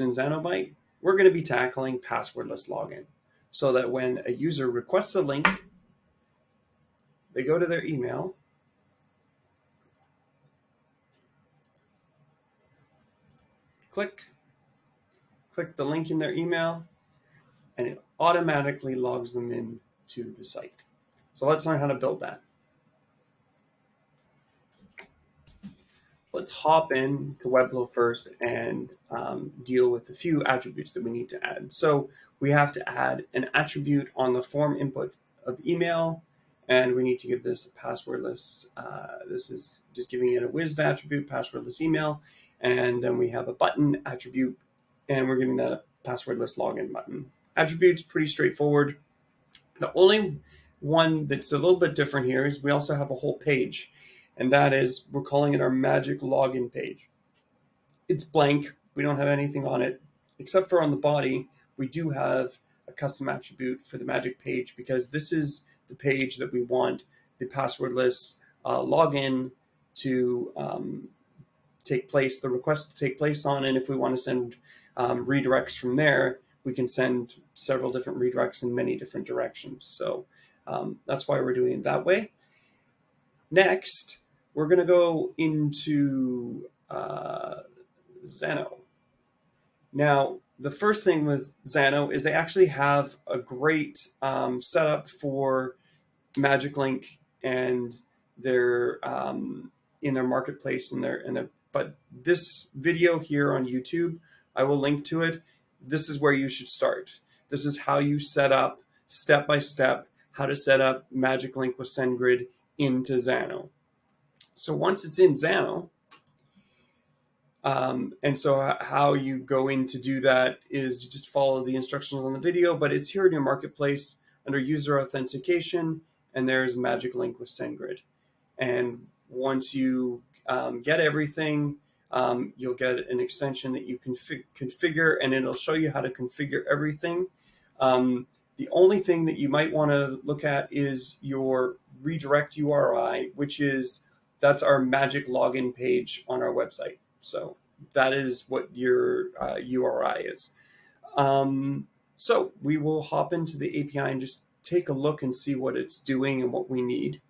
in Xano Bite, we're going to be tackling passwordless login so that when a user requests a link, they go to their email, click, click the link in their email, and it automatically logs them in to the site. So let's learn how to build that. Let's hop in to Webflow first and um, deal with a few attributes that we need to add. So we have to add an attribute on the form input of email, and we need to give this a passwordless. Uh, this is just giving it a Wized attribute, passwordless email, and then we have a button attribute, and we're giving that a passwordless login button. Attributes pretty straightforward. The only one that's a little bit different here is we also have a whole page and that is we're calling it our magic login page. It's blank. We don't have anything on it except for on the body. We do have a custom attribute for the magic page because this is the page that we want the passwordless uh, login to um, take place, the request to take place on. And if we want to send um, redirects from there, we can send several different redirects in many different directions. So um, that's why we're doing it that way. Next, we're going to go into uh, Xano. Now, the first thing with Xano is they actually have a great um, setup for Magic Link and their um, in their marketplace and their and their. But this video here on YouTube, I will link to it. This is where you should start. This is how you set up step by step how to set up Magic Link with SendGrid into Xano. So once it's in Xano, um, and so how you go in to do that is you just follow the instructions on the video, but it's here in your marketplace under user authentication, and there's Magic Link with SendGrid. And once you um, get everything, um, you'll get an extension that you can configure, and it'll show you how to configure everything. Um, the only thing that you might want to look at is your redirect URI, which is that's our magic login page on our website. So that is what your uh, URI is. Um, so we will hop into the API and just take a look and see what it's doing and what we need.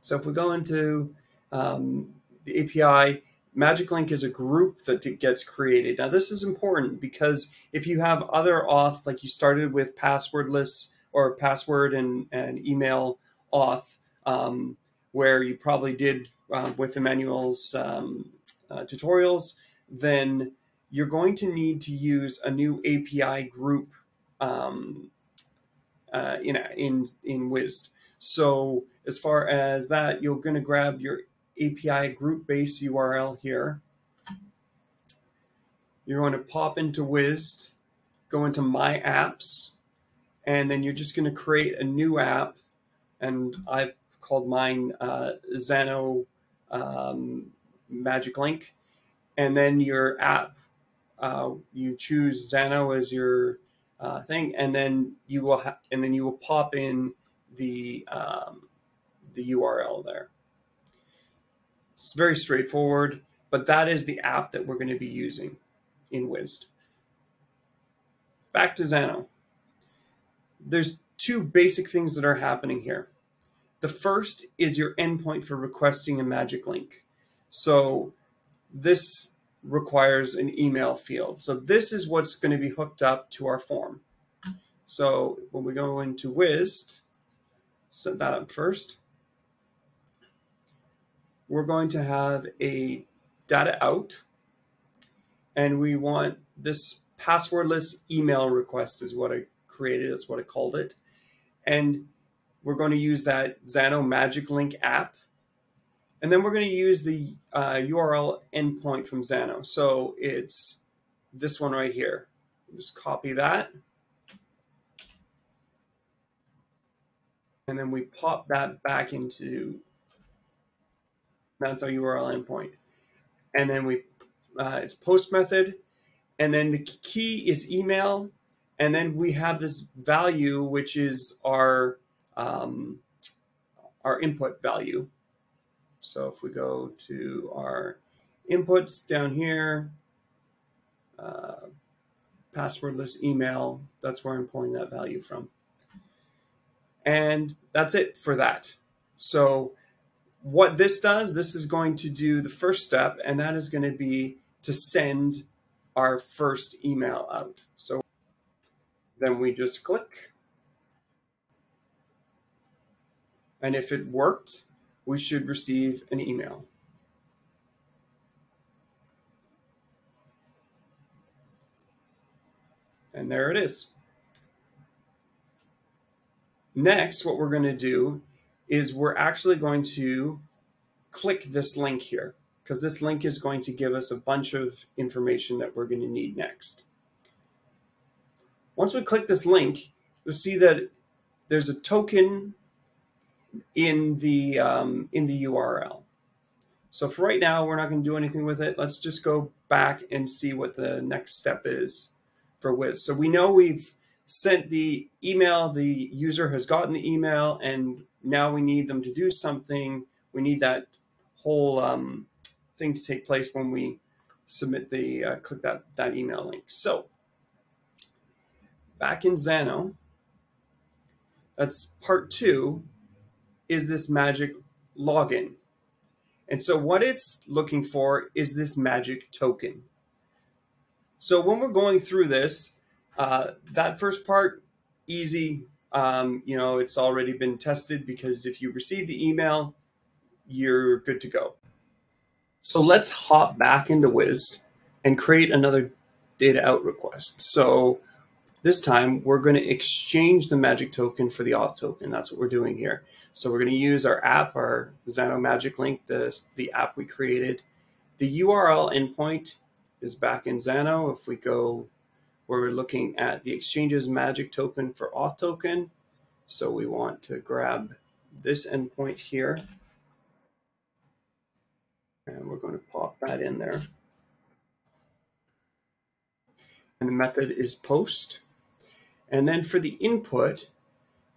So if we go into um, the API, Magic Link is a group that gets created. Now this is important because if you have other auth, like you started with passwordless or password and, and email auth, um, where you probably did uh, with Emmanuel's um, uh, tutorials, then you're going to need to use a new API group um, uh, in, in, in Wized. So as far as that, you're going to grab your API group base URL here. You're going to pop into Wized, go into My Apps, and then you're just going to create a new app. And I've called mine uh, Xano um, Magic Link, and then your app. Uh, you choose Xano as your uh, thing, and then you will ha- and then you will pop in the um, the URL there. It's very straightforward, but that is the app that we're going to be using in Wized. Back to Xano. There's two basic things that are happening here. The first is your endpoint for requesting a magic link. So this requires an email field. So this is what's going to be hooked up to our form. So when we go into Wized, set that up first. We're going to have a data out and we want this passwordless email request is what I created. That's what I called it. And we're going to use that Xano Magic Link app. And then we're going to use the uh, URL endpoint from Xano. So it's this one right here. Just copy that. And then we pop that back into that's our URL endpoint. And then we uh, it's post method. And then the key is email. And then we have this value, which is our um, our input value. So if we go to our inputs down here, uh, passwordless email. That's where I'm pulling that value from. And that's it for that. So what this does, this is going to do the first step, and that is going to be to send our first email out. So then we just click. And if it worked, we should receive an email. And there it is. Next, what we're going to do is we're actually going to click this link here because this link is going to give us a bunch of information that we're going to need next. Once we click this link, you'll see that there's a token in the um, in the URL. So for right now, we're not going to do anything with it. Let's just go back and see what the next step is for Wized. So we know we've sent the email, the user has gotten the email, and now we need them to do something. We need that whole um, thing to take place when we submit the uh, click that that email link. So back in Xano, that's part two, is this magic login. And so what it's looking for is this magic token. So when we're going through this, uh, that first part, easy. Um, you know, it's already been tested because if you receive the email, you're good to go. So let's hop back into Wized and create another data out request. So this time we're going to exchange the magic token for the auth token. That's what we're doing here. So we're going to use our app, our Xano Magic Link, the, the app we created. The URL endpoint is back in Xano. If we go, where we're looking at the exchanges magic token for auth token. So we want to grab this endpoint here. And we're going to pop that in there. And the method is post. And then for the input,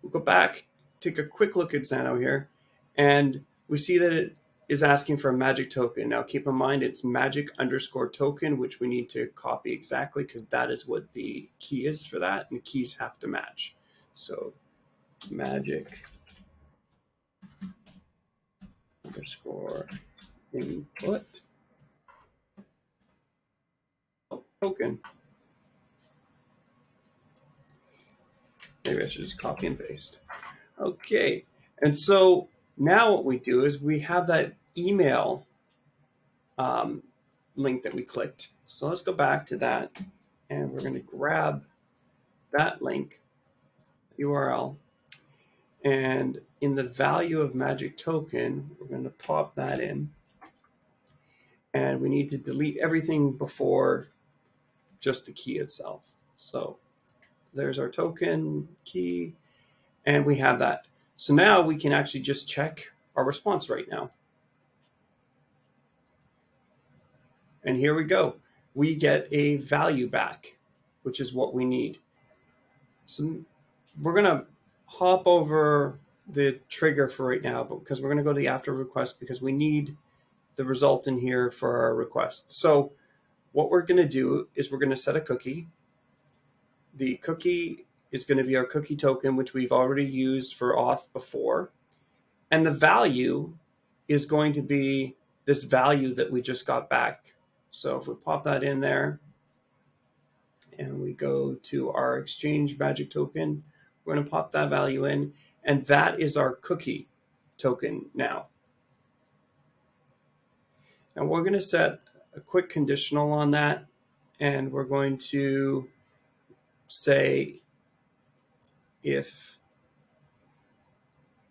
we'll go back, take a quick look at Xano here, and we see that it is asking for a magic token. Now keep in mind it's magic underscore token, which we need to copy exactly because that is what the key is for that, and the keys have to match. So magic underscore input token. Maybe I should just copy and paste. Okay, and so now what we do is we have that email um, link that we clicked. So let's go back to that and we're going to grab that link URL and in the value of magic token, we're going to pop that in and we need to delete everything before just the key itself. So there's our token key, and we have that. So now we can actually just check our response right now. And here we go. We get a value back, which is what we need. So we're going to hop over the trigger for right now because we're going to go to the after request because we need the result in here for our request. So what we're going to do is we're going to set a cookie. The cookie is going to be our cookie token, which we've already used for auth before. And the value is going to be this value that we just got back. So if we pop that in there and we go to our exchange magic token, we're going to pop that value in. And that is our cookie token now. And we're going to set a quick conditional on that. And we're going to say if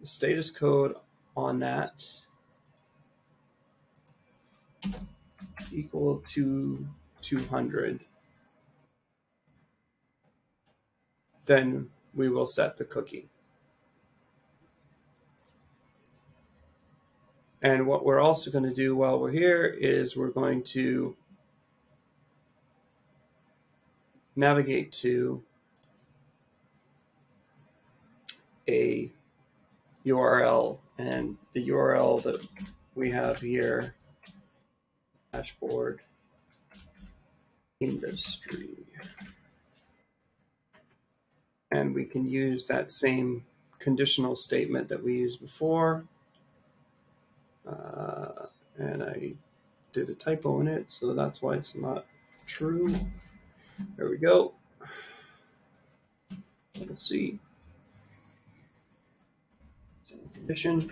the status code on that equal to 200, then we will set the cookie. And what we're also going to do while we're here is we're going to navigate to a URL and the URL that we have here dashboard industry And we can use that same conditional statement that we used before. Uh, and I did a typo in it, so that's why it's not true. There we go. Let's see. Condition.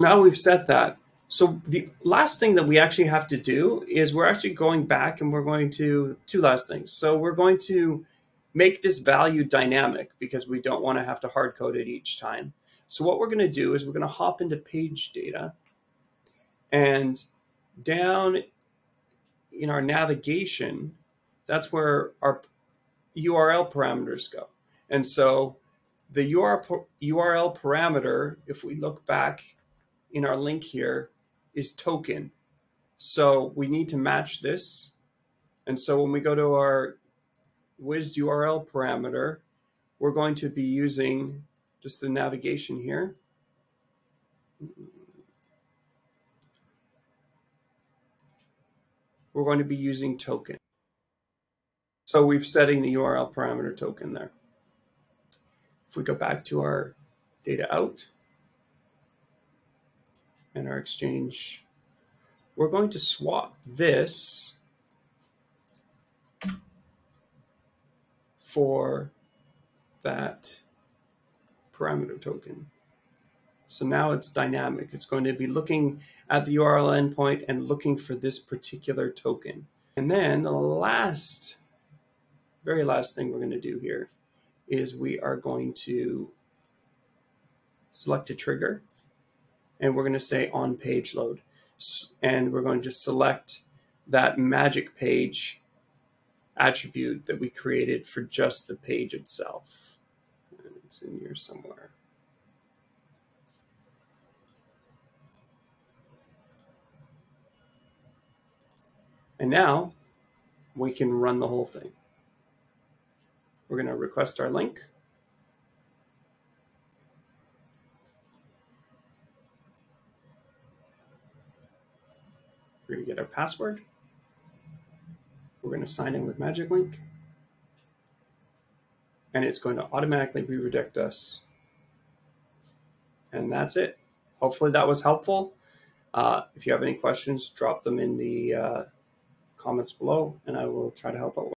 Now we've set that. So the last thing that we actually have to do is we're actually going back and we're going to two last things. So we're going to make this value dynamic because we don't want to have to hard code it each time. So what we're going to do is we're going to hop into page data and down in our navigation, that's where our URL parameters go. And so the URL parameter, if we look back in our link here, is token. So we need to match this. And so when we go to our Wized URL parameter, we're going to be using just the navigation here. We're going to be using token. So we've setting the URL parameter token there. If we go back to our data out and our exchange, we're going to swap this for that parameter token. So now it's dynamic. It's going to be looking at the URL endpoint and looking for this particular token. And then the last, very last thing we're going to do here is we are going to select a trigger and we're going to say on page load. And we're going to select that magic page attribute that we created for just the page itself. It's in here somewhere. And now we can run the whole thing. We're going to request our link. We're going to get our password. We're going to sign in with Magic Link. And it's going to automatically redirect us. And that's it. Hopefully that was helpful. Uh, if you have any questions, drop them in the uh, comments below and I will try to help out.